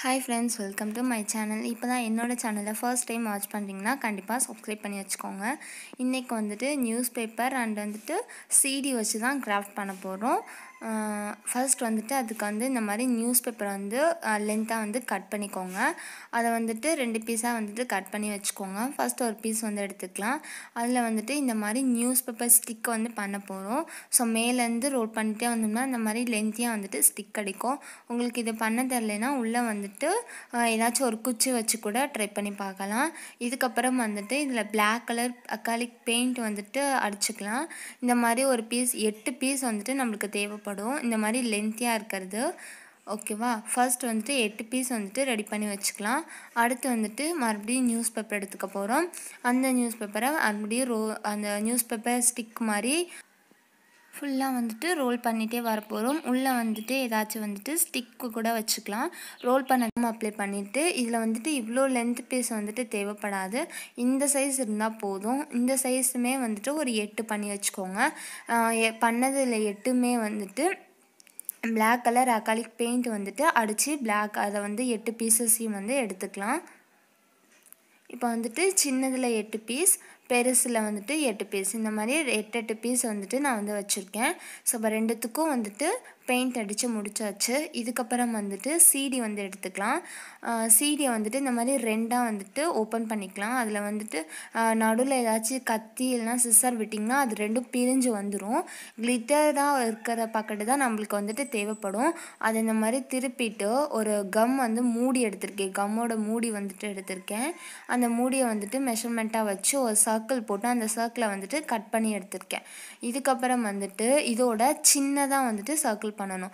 Hi friends welcome to my channel இப்போ தான் என்னோடய சேனலை ஃபர்ஸ்ட் டைம் வாட்ச் பண்ணுறீங்கன்னா கண்டிப்பாக சப்ஸ்கிரைப் பண்ணி வச்சுக்கோங்க. இன்றைக்கி வந்துட்டு நியூஸ் பேப்பர் அண்ட் வந்துட்டு சிடி வச்சு தான் கிராஃப்ட் பண்ண போகிறோம் ஃபர்ஸ்ட் வந்துட்டு அதுக்கு வந்து இந்த மாதிரி நியூஸ் பேப்பரை வந்து லென்த்தாக வந்து கட் பண்ணிக்கோங்க. அதை வந்துட்டு ரெண்டு பீஸாக வந்துட்டு கட் பண்ணி வச்சுக்கோங்க. ஃபஸ்ட் ஒரு பீஸ் வந்து எடுத்துக்கலாம். அதில் வந்துட்டு இந்த மாதிரி நியூஸ் பேப்பர் ஸ்டிக் வந்து பண்ண போகிறோம் ஸோ மேலேருந்து ரோல் பண்ணிட்டே வந்தோம்னா இந்த மாதிரி லென்த்தியாக வந்துட்டு ஸ்டிக் அடிக்கும். உங்களுக்கு இது பண்ண தெரிலனா உள்ளே வந்துட்டு ஏதாச்சும் ஒரு குச்சி வச்சு கூட ட்ரை பண்ணி பார்க்கலாம். இதுக்கப்புறம் வந்துட்டு இதில் பிளாக் கலர் அக்காலிக் பெயிண்ட் வந்துட்டு அடிச்சுக்கலாம். இந்த மாதிரி ஒரு பீஸ் எட்டு பீஸ் வந்துட்டு நம்மளுக்கு தேவைப்படும். இந்த மாதிரி லென்த்தியாக இருக்கிறது. ஓகேவா ஃபர்ஸ்ட் வந்துட்டு எட்டு பீஸ் வந்துட்டு ரெடி பண்ணி வச்சுக்கலாம். அடுத்து வந்துட்டு மறுபடியும் நியூஸ் பேப்பர் எடுத்துக்க போகிறோம் அந்த நியூஸ் பேப்பரை மறுபடியும் ரோ அந்த நியூஸ் பேப்பர் ஸ்டிக் மாதிரி ஃபுல்லாக வந்துட்டு ரோல் பண்ணிகிட்டே வரப்போகிறோம் உள்ளே வந்துட்டு ஏதாச்சும் வந்துட்டு ஸ்டிக்கு கூட வச்சுக்கலாம். ரோல் பண்ண அப்ளை பண்ணிவிட்டு இதில் வந்துட்டு இவ்வளோ லென்த் பீஸ் வந்துட்டு தேவைப்படாது. இந்த சைஸ் இருந்தால் போதும். இந்த சைஸுமே வந்துட்டு ஒரு எட்டு பண்ணி வச்சுக்கோங்க. பண்ணதில் எட்டுமே வந்துட்டு பிளாக் கலர் அக்காலிக் பெயிண்ட் வந்துட்டு அடித்து பிளாக் அதை வந்து எட்டு பீசஸையும் வந்து எடுத்துக்கலாம். இப்போ வந்துட்டு சின்னதில் எட்டு பீஸ் பெருசில் வந்துட்டு எட்டு பீஸ் இந்த மாதிரி எட்டு எட்டு பீஸ் வந்துட்டு நான் வந்து வச்சுருக்கேன். ஸோ இப்போ ரெண்டுத்துக்கும் வந்துட்டு பெயிண்ட் அடித்து முடிச்சாச்சு. இதுக்கப்புறம் வந்துட்டு சீடி வந்து எடுத்துக்கலாம். சீடியை வந்துட்டு இந்த மாதிரி ரெண்டாக வந்துட்டு ஓப்பன் பண்ணிக்கலாம். அதில் வந்துட்டு நடுவில் ஏதாச்சும் கத்தி இல்லைனா சிஸ்ஸர் விட்டிங்கன்னா அது ரெண்டும் பிரிஞ்சு வந்துடும் கிளிட்டராக இருக்கிற பக்கெட்டு தான் நம்மளுக்கு வந்துட்டு தேவைப்படும். அதை இந்த மாதிரி திருப்பிட்டு ஒரு கம் வந்து மூடி எடுத்திருக்கேன். கம்மோட மூடி வந்துட்டு எடுத்திருக்கேன். அந்த மூடியை வந்துட்டு மெஷர்மெண்ட்டாக வச்சு ஒரு சர்க்கிள் போட்டு அந்த சர்க்கிளை வந்துட்டு கட் பண்ணி எடுத்திருக்கேன். இதுக்கப்புறம் வந்துட்டு இதோட சின்னதாக வந்துட்டு சர்க்கிள் பண்ணணும்.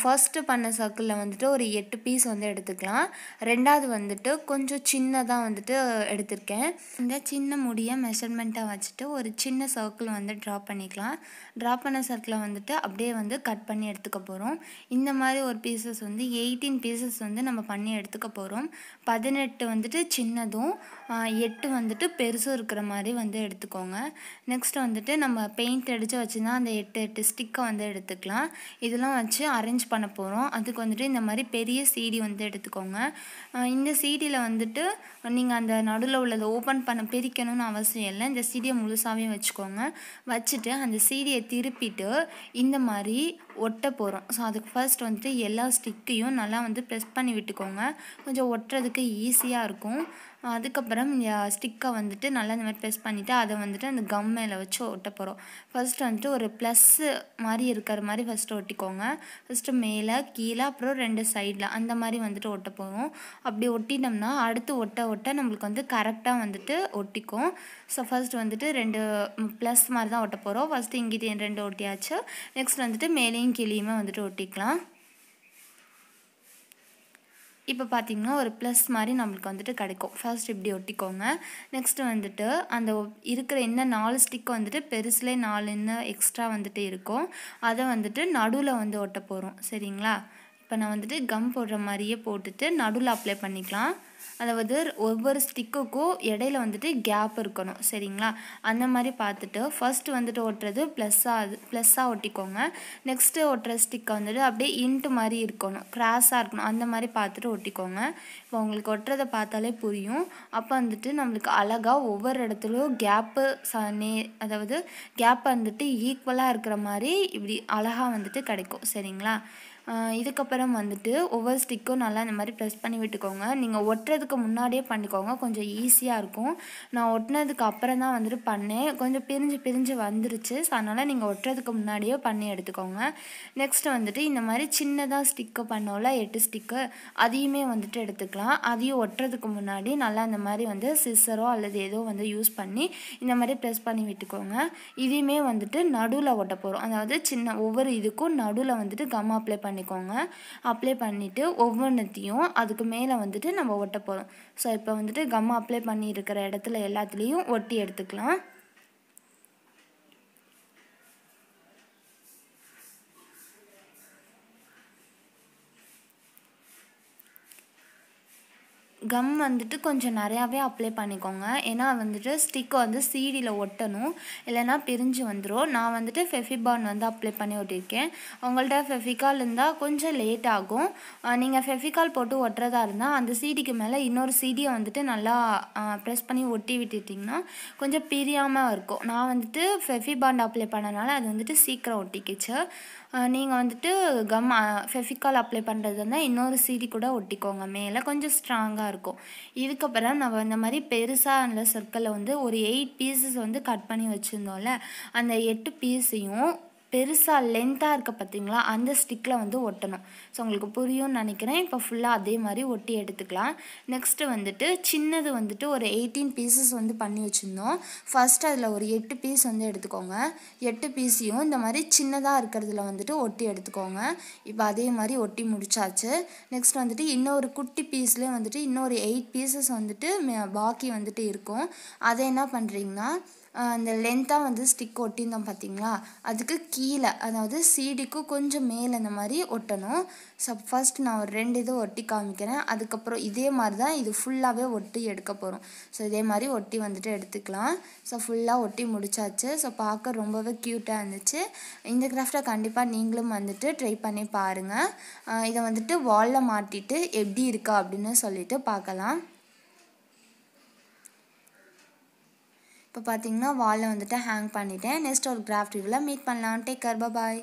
ஃபர்ஸ்ட்டு பண்ண சர்க்கிளில் வந்துட்டு ஒரு எட்டு பீஸ் வந்து எடுத்துக்கலாம். ரெண்டாவது வந்துட்டு கொஞ்சம் சின்னதாக வந்துட்டு எடுத்திருக்கேன். இந்த சின்ன முடியை மெஷர்மெண்ட்டாக வச்சுட்டு ஒரு சின்ன சர்க்கிள் வந்து ட்ரா பண்ணிக்கலாம். ட்ரா பண்ண சர்க்கிளை வந்துட்டு அப்படியே வந்து கட் பண்ணி எடுத்துக்க போகிறோம் இந்த மாதிரி ஒரு பீசஸ் வந்து எயிட்டீன் பீசஸ் வந்து நம்ம பண்ணி எடுத்துக்க போகிறோம் பதினெட்டு வந்துட்டு சின்னதும் எட்டு வந்துட்டு பெருசும் இருக்கிற மாதிரி வந்து எடுத்துக்கோங்க. நெக்ஸ்ட் வந்துட்டு நம்ம பெயிண்ட் அடித்து வச்சுருந்தா அந்த எட்டு எட்டு ஸ்டிக்கை வந்து எடுத்துக்கலாம். இதெல்லாம் வச்சு அரேஞ்ச் பண்ண போகிறோம் அதுக்கு வந்துட்டு இந்த மாதிரி பெரிய சீடி வந்து எடுத்துக்கோங்க. இந்த சீடியில் வந்துட்டு நீங்கள் அந்த நடுவில் உள்ளதை ஓப்பன் பண்ண பிரிக்கணும்னு அவசியம் இல்லை. இந்த சீடியை முழுசாகவே வச்சுக்கோங்க. வச்சுட்டு அந்த சீடியை திருப்பிட்டு இந்த மாதிரி ஒட்ட போகிறோம் ஸோ அதுக்கு ஃபர்ஸ்ட் வந்துட்டு எல்லா ஸ்டிக்கையும் நல்லா வந்து ப்ரெஸ் பண்ணி விட்டுக்கோங்க. கொஞ்சம் ஒட்டுறதுக்கு ஈஸியாக இருக்கும். அதுக்கப்புறம் ஸ்டிக்கை வந்துட்டு நல்லா இந்த மாதிரி ப்ரெஸ் பண்ணிவிட்டு அதை வந்துட்டு அந்த கம் மேலே வச்சு ஒட்ட போகிறோம் ஃபஸ்ட்டு வந்துட்டு ஒரு ப்ளஸ்ஸு மாதிரி இருக்கிற மாதிரி ஃபஸ்ட்டு ஒட்டிக்கோங்க. ஃபஸ்ட்டு மேலே கீழே அப்புறம் ரெண்டு சைடில் அந்த மாதிரி வந்துட்டு ஒட்ட போகிறோம் அப்படி ஒட்டிட்டோம்னா அடுத்து ஒட்ட ஒட்ட நம்மளுக்கு வந்து கரெக்டாக வந்துட்டு ஒட்டிக்கும். ஸோ ஃபர்ஸ்ட் வந்துட்டு ரெண்டு ப்ளஸ் மாதிரி தான் ஒட்ட போகிறோம் ஃபஸ்ட்டு இங்கிட்டு ரெண்டு ஒட்டியாச்சு. நெக்ஸ்ட் வந்துட்டு மேலேயும் கீழேயுமே வந்துட்டு ஒட்டிக்கலாம். இப்போ பார்த்திங்கன்னா ஒரு ப்ளஸ் மாதிரி நம்மளுக்கு வந்துட்டு கிடைக்கும். ஃபர்ஸ்ட் இப்படி ஒட்டிக்கோங்க. நெக்ஸ்ட்டு வந்துட்டு அந்த இருக்கிற என்ன நாலு ஸ்டிக் வந்துட்டு பெருசுலேயே நாலு என்ன எக்ஸ்ட்ரா வந்துட்டு இருக்கும் அதை வந்துட்டு நடுவில் வந்து ஒட்ட போகிறோம் சரிங்களா? இப்போ நான் வந்துட்டு கம் போடுற மாதிரியே போட்டுட்டு நடுவில் அப்ளை பண்ணிக்கலாம். அதாவது ஒவ்வொரு ஸ்டிக்குக்கும் இடையில வந்துட்டு கேப் இருக்கணும். சரிங்களா? அந்த மாதிரி பார்த்துட்டு ஃபஸ்ட்டு வந்துட்டு ஒட்டுறது ப்ளஸ்ஸாக அது ப்ளஸ்ஸாக ஒட்டிக்கோங்க. நெக்ஸ்ட்டு ஒட்டுற ஸ்டிக்கை வந்துட்டு அப்படியே இன்ட்டு மாதிரி இருக்கணும். கிராஸாக இருக்கணும். அந்த மாதிரி பார்த்துட்டு ஒட்டிக்கோங்க. இப்போ உங்களுக்கு ஒட்டுறதை பார்த்தாலே புரியும். அப்போ வந்துட்டு நம்மளுக்கு அழகாக ஒவ்வொரு இடத்துலையும் கேப்பு ச நே அதாவது கேப் வந்துட்டு ஈக்குவலாக இருக்கிற மாதிரி இப்படி அழகாக வந்துட்டு கிடைக்கும். சரிங்களா? இதுக்கப்புறம் வந்துட்டு ஒவ்வொரு ஸ்டிக்கும் நல்லா இந்த மாதிரி ப்ரெஸ் பண்ணி விட்டுக்கோங்க. நீங்கள் ஒட்டுறதுக்கு முன்னாடியே பண்ணிக்கோங்க. கொஞ்சம் ஈஸியாக இருக்கும். நான் ஒட்டினதுக்கு அப்புறம் தான் வந்துட்டு பண்ணேன். கொஞ்சம் பிரிஞ்சு பிரிஞ்சு வந்துருச்சு. ஸோ அதனால் நீங்கள் ஒட்டுறதுக்கு முன்னாடியே பண்ணி எடுத்துக்கோங்க. நெக்ஸ்ட் வந்துட்டு இந்த மாதிரி சின்னதாக ஸ்டிக்கு பண்ணோம்ல எட்டு ஸ்டிக்கு அதையுமே வந்துட்டு எடுத்துக்கலாம். அதையும் ஒட்டுறதுக்கு முன்னாடி நல்லா இந்த மாதிரி வந்து சிஸ்ஸரோ அல்லது ஏதோ வந்து யூஸ் பண்ணி இந்த மாதிரி ப்ரெஸ் பண்ணி விட்டுக்கோங்க. இதையுமே வந்துட்டு நடுவில் ஒட்ட போகிறோம் அதாவது சின்ன ஒவ்வொரு இதுக்கும் நடுவில் வந்துட்டு கம் அப்ளை பண்ணி பண்ணிக்கோங்க. அப்ளை பண்ணிவிட்டு ஒவ்வொன்றத்தையும் அதுக்கு மேலே வந்துட்டு நம்ம ஒட்ட போகிறோம் ஸோ இப்போ வந்துட்டு கம் அப்ளை பண்ணியிருக்கிற இடத்துல எல்லாத்துலேயும் ஒட்டி எடுத்துக்கலாம். கம் வந்துட்டு கொஞ்சம் நிறையாவே அப்ளை பண்ணிக்கோங்க. ஏன்னா வந்துட்டு ஸ்டிக்கை வந்து சீடியில் ஒட்டணும். இல்லைன்னா பிரிஞ்சு வந்துடும் நான் வந்துட்டு ஃபெஃபிபான் வந்து அப்ளை பண்ணி ஒட்டியிருக்கேன். உங்கள்கிட்ட ஃபெஃபிகால் இருந்தால் கொஞ்சம் லேட் ஆகும். நீங்கள் ஃபெஃபிகால் போட்டு ஒட்டுறதா இருந்தால் அந்த சீடிக்கு மேலே இன்னொரு சீடியை வந்துட்டு நல்லா ப்ரெஸ் பண்ணி ஒட்டி விட்டுட்டிங்கன்னா கொஞ்சம் பிரியாமல் இருக்கும். நான் வந்துட்டு ஃபெஃபிபாண்ட் அப்ளை பண்ணனால அது வந்துட்டு சீக்கிரம் ஒட்டிக்கிச்சு. நீங்கள் வந்துட்டு கம் ஃபெஃபிக்கால் அப்ளை பண்ணுறது இருந்தால் இன்னொரு சீடி கூட ஒட்டிக்கோங்க. மேலே கொஞ்சம் ஸ்ட்ராங்காக இருக்கும். இதுக்கப்புறம் நம்ம இந்த மாதிரி பெருசாக அந்த சர்க்கிளில் வந்து ஒரு எயிட் பீசஸ் வந்து கட் பண்ணி வச்சுருந்தோம்ல அந்த எட்டு பீஸையும் பெருசாக லென்த்தாக இருக்க பார்த்தீங்களா அந்த ஸ்டிக்கில் வந்து ஒட்டணும். ஸோ உங்களுக்கு புரியும்னு நினைக்கிறேன். இப்போ ஃபுல்லாக அதே மாதிரி ஒட்டி எடுத்துக்கலாம். நெக்ஸ்ட்டு வந்துட்டு சின்னது வந்துட்டு ஒரு எயிட்டீன் பீசஸ் வந்து பண்ணி வச்சுருந்தோம். ஃபஸ்ட் அதில் ஒரு எட்டு பீஸ் வந்து எடுத்துக்கோங்க. எட்டு பீஸையும் இந்த மாதிரி சின்னதாக இருக்கிறதுல வந்துட்டு ஒட்டி எடுத்துக்கோங்க. இப்போ அதே மாதிரி ஒட்டி முடிச்சாச்சு. நெக்ஸ்ட் வந்துட்டு இன்னொரு குட்டி பீஸ்லேயே வந்துட்டு இன்னொரு எயிட் பீசஸ் வந்துட்டு பாக்கி வந்துட்டு இருக்கும். அதை என்ன பண்ணுறீங்கன்னா அந்த லென்த்தாக வந்து ஸ்டிக் ஒட்டியிருந்தோம் பார்த்தீங்களா அதுக்கு கீழே அதாவது சீடிக்கும் கொஞ்சம் மேலே இந்த மாதிரி ஒட்டணும். ஸோ ஃபஸ்ட் நான் ஒரு ரெண்டு இது ஒட்டி காமிக்கிறேன். அதுக்கப்புறம் இதே மாதிரி தான் இது ஃபுல்லாகவே ஒட்டி எடுக்க போகிறோம் ஸோ இதே மாதிரி ஒட்டி வந்துட்டு எடுத்துக்கலாம். ஸோ ஃபுல்லாக ஒட்டி முடிச்சாச்சு. ஸோ பார்க்க ரொம்பவே க்யூட்டாக இருந்துச்சு. இந்த கிராஃப்டை கண்டிப்பாக நீங்களும் வந்துட்டு ட்ரை பண்ணி பாருங்கள் இதை வந்துட்டு வாலில் மாட்டிட்டு எப்படி இருக்கா அப்படின்னு சொல்லிட்டு பார்க்கலாம். இப்போ பார்த்தீங்கன்னா வாலில் வந்துட்டு ஹேங் பண்ணிவிட்டேன் நெக்ஸ்ட் ஒரு கிராஃப்ட் ரிவ்யூவில் மீட் பண்ணலாம். டேக் கர் பாய்